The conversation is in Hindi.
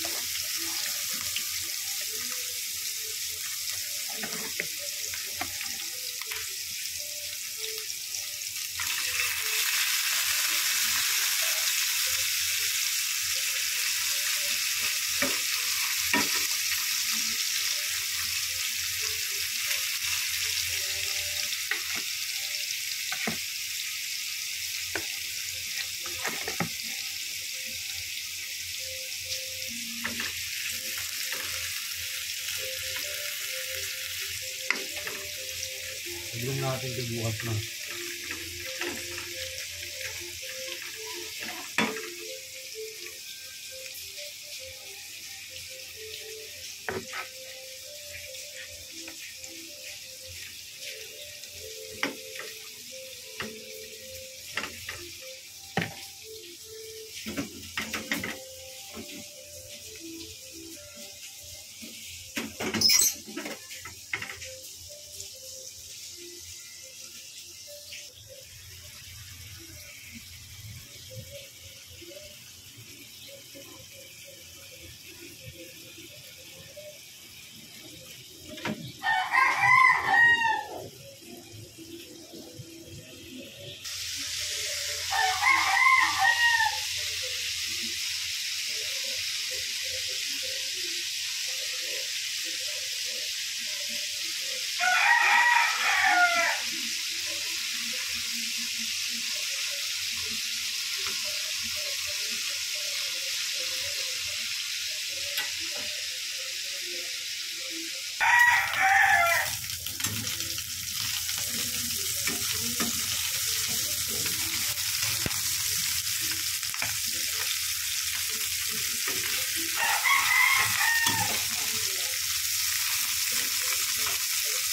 フフフ。belum natin ito bukas na shit!